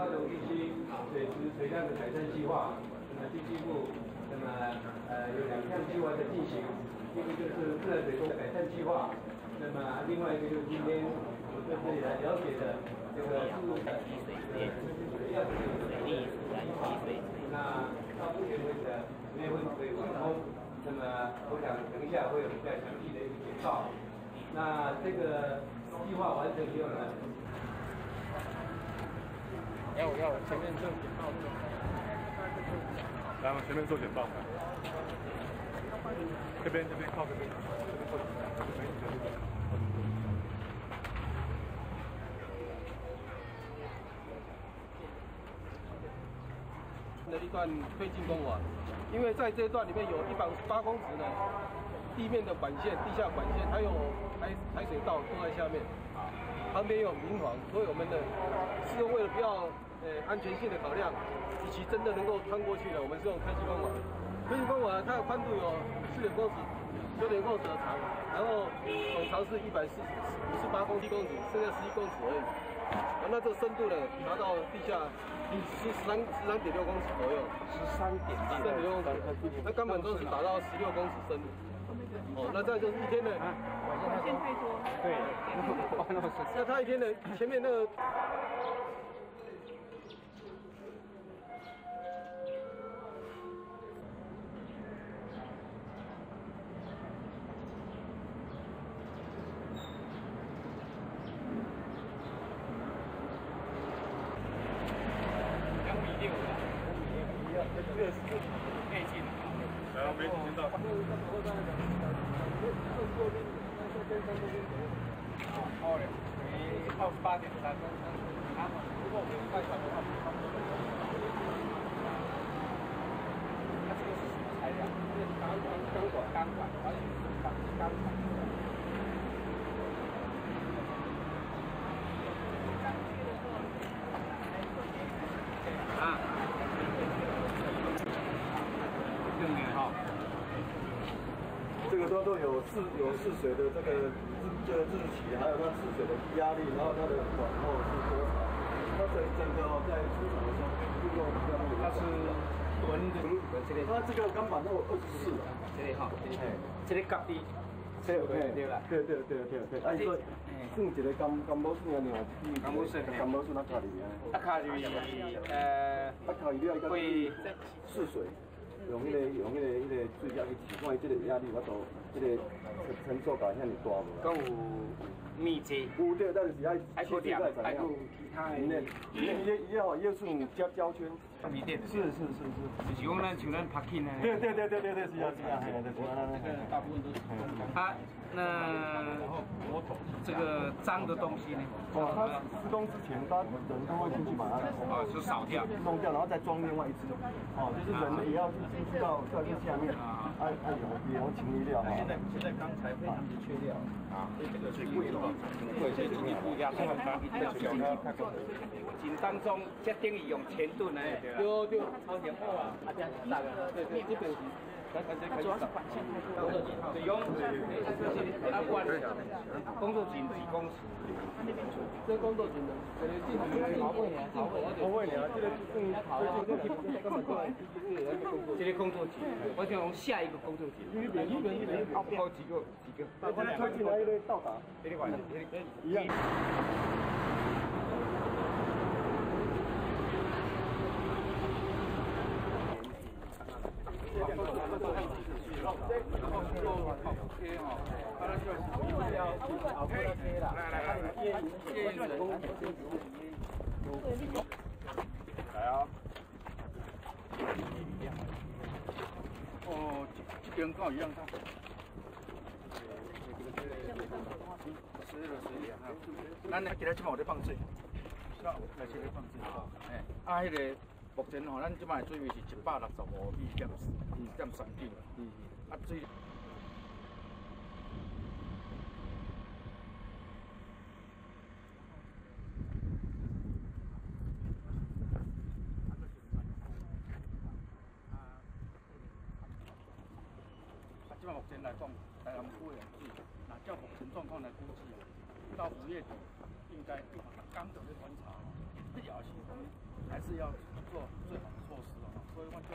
高雄地区水质水量的改善计划，那么经济部那么呃有两项计划在进行，一个就是自来水沟改善计划，那么另外一个就是今天我们在这里来了解的这个注入的呃水样的水利计划。那到目前为止没有问题完工，那么我想等一下会有比较详细的一个简报。那这个计划完成以后呢？要前面做简报，来，我们前面做简报。这边这边靠这边，这边做简报。的一段推进工网，因为在这一段里面有一百五十八公尺呢，地面的管线、地下管线还有排排水道都在下面，旁边有民房，所以我们的是为了不要呃安全性的考量，以及真的能够穿过去的，我们是用开掘方法。开掘方法它的宽度有四点公尺，九点公尺的长，然后总长是一百四五十八公七公尺，剩下十一公尺而已。啊，那这个深度呢，达到地下。十三十三点六公尺左右，十三点十三点六公尺，那根本都是达到十六公尺深。哦，那这样就是一天的，太多。对，那他一天的前面那个。来，我们听到。好嘞，你到八点三分，如果我们快船的话，差不多。它这个是什么材料？这是钢钢钢管，钢管，而且是钢钢管。这个都都有试有试水的这个日这个日期，还有它试水的压力，然后它的管厚是多少？它整整个在出厂的时候，经过比较它是轮的，这个它这个钢板都有二十四，这里哈，哎，这里高低，对对对，对对对对对，啊，说算一个钢钢模算啊，钢模算，钢模算啊，卡里面，啊卡里呃，啊卡里面会试水。用迄个用迄个迄个水压去试看伊即个压力，我都即个承受感遐尼大无？讲有密集，有对，但是是爱还有点，还有其他的。伊伊伊好，伊要算胶胶圈。是是是是。就是讲咱像咱 parking 呢。对对对对对对，是啊是啊，系啊，就是啊。那个大部分都是。啊，那这个脏的东西呢？哦，它施工之前，他人都会进去把它哦，就扫掉，弄掉，然后再装另外一只。哦，就是人也要进到到这下面啊，按按有有清理掉。现在现在钢材非常的缺料啊，所以这个最贵了，贵，所以今年不一样，他们他一定要去了解。紧当中，这等于用前盾呢，对对，超前厚啊，啊这样大个，对对，这边。主要是管线太多，对，用啊管工作紧几公尺，这工作紧的，这个进好会年，好会年，好会年，这个更好，这个，这个工作紧，我想用下一个工作紧，一边一边一边，好几个几个，把它推进来一个到达，这个管线一样。然后就靠 OK 哈，把它就要 OK 了，来来来，建建人工来啊！哦，这边跟我一样大。是了是了哈，咱来给他这边我在放水，来这里放水哈，哎，啊，迄个。目前吼，咱即摆水位是一百六十五米点点三九，啊水。啊，即摆目前来讲，台南区的水，那照目前状况来估计，到五月底应该就刚刚的观察，必要性。还是要做最好的措施哦。所以我就